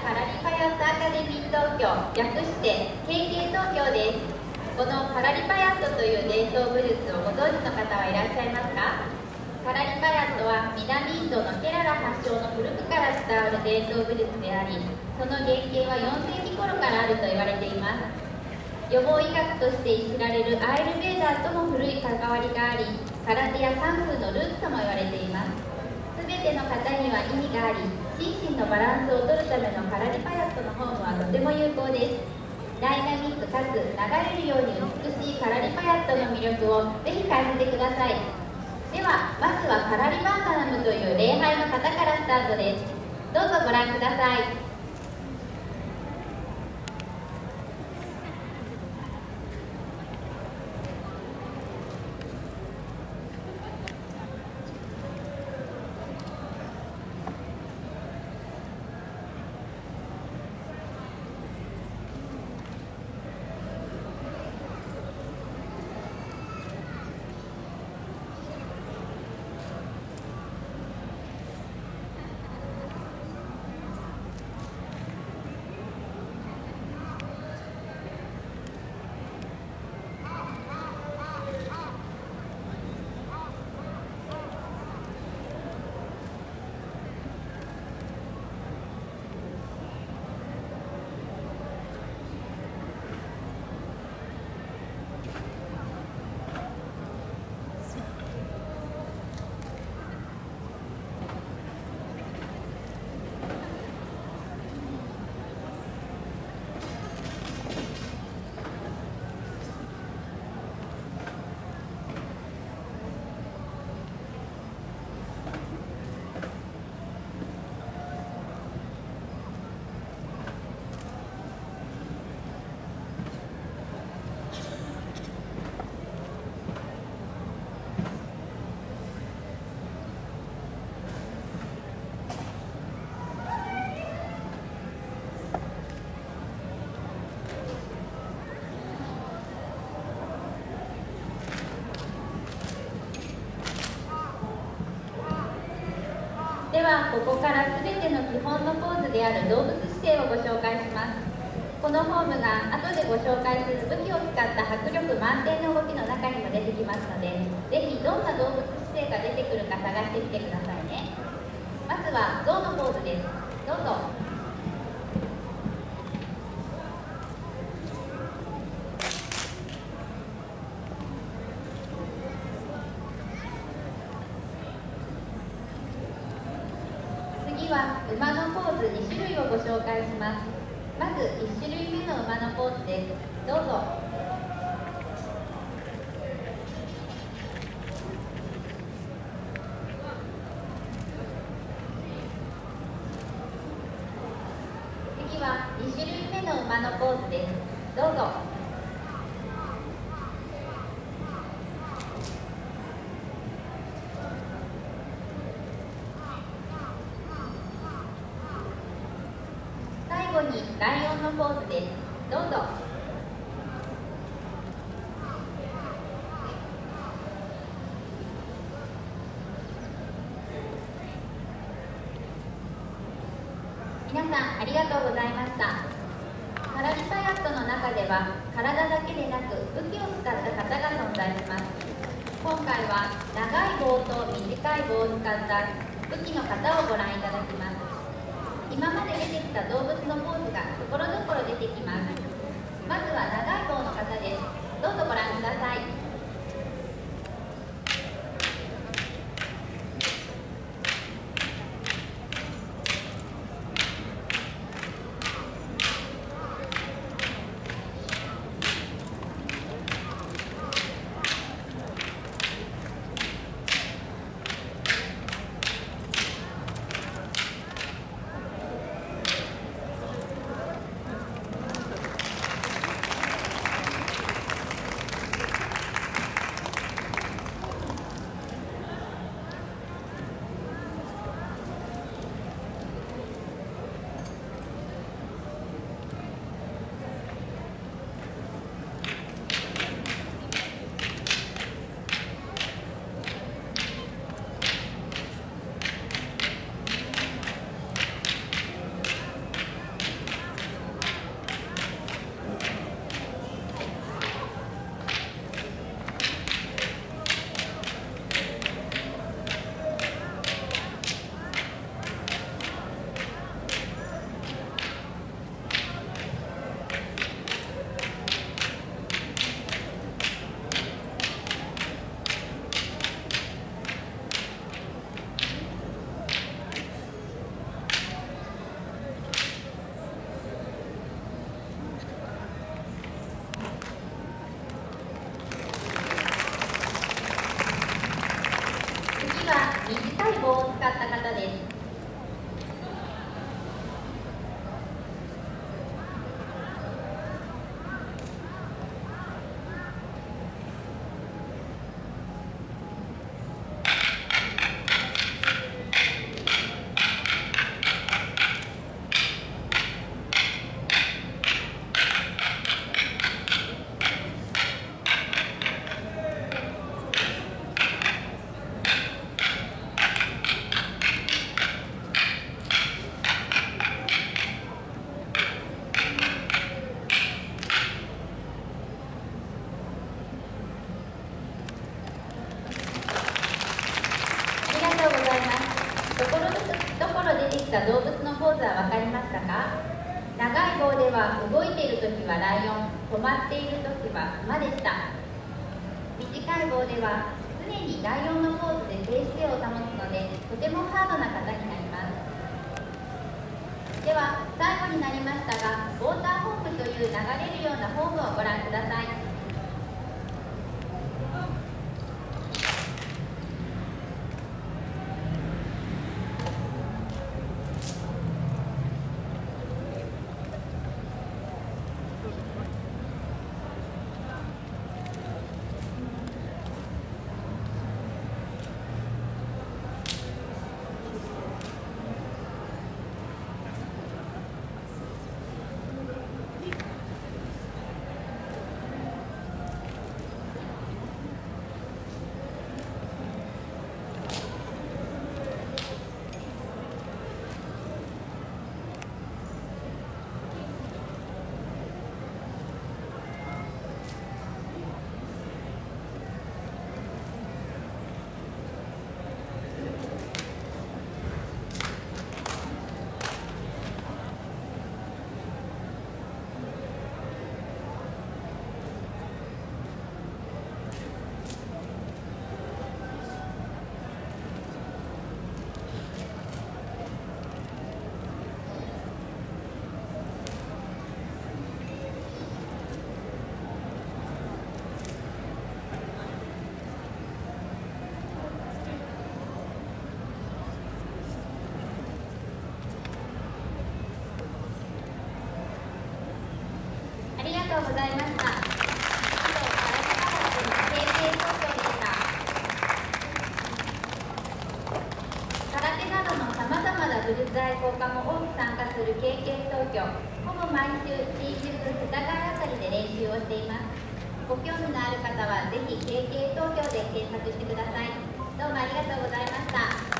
パラリパヤットアカデミー東京略して KK 東京です。このパラリパヤットという伝統武術をご存知の方はいらっしゃいますか？パラリパヤットは南インドのケララ発祥の古くから伝わる伝統武術でありその原型は4世紀頃からあると言われています。予防医学として知られるアイルベーダーとも古い関わりがあり空手やカンフーのルーツとも言われています。全ての方には意味があり心身のバランスを取るためのパラリパヤットのフォームはとても有効です。ダイナミックかつ流れるように美しいパラリパヤットの魅力をぜひ感じてください。ではまずはパラリバンダナムという礼拝の方からスタートです。どうぞご覧ください。ではここから全ての基本のポーズである動物姿勢をご紹介します。このフォームが後でご紹介する武器を使った迫力満点の動きの中にも出てきますので是非どんな動物姿勢が出てくるか探してみてくださいね。まずは象のポーズです。どうぞ次は馬のポーズ2種類をご紹介します。まず1種類目の馬のポーズです。どうぞ。次は2種類目の馬のポーズです。どうぞ最後にライオンのポーズですどうぞ皆さんありがとうございました。パラリパヤットの中では体だけでなく武器を使った型が存在します。今回は長い棒と短い棒を使った武器の型をご覧いただきます。今まで出てきた動物のポーズがところどころ出てきます。まずは長い方の方です。止まっている時は馬でした。短い棒では常にライオンのポーズで静止勢を保つのでとてもハードな方になります。では最後になりましたがウォーターホームという流れるようなホームをご覧くださいありがとうございました。以上、空手科学の経験東京でした。空手などのさまざまな武術愛好家も多く参加する KK 東京。ほぼ毎週、新宿世田谷あたりで練習をしています。ご興味のある方は、ぜひ KK 東京で検索してください。どうもありがとうございました。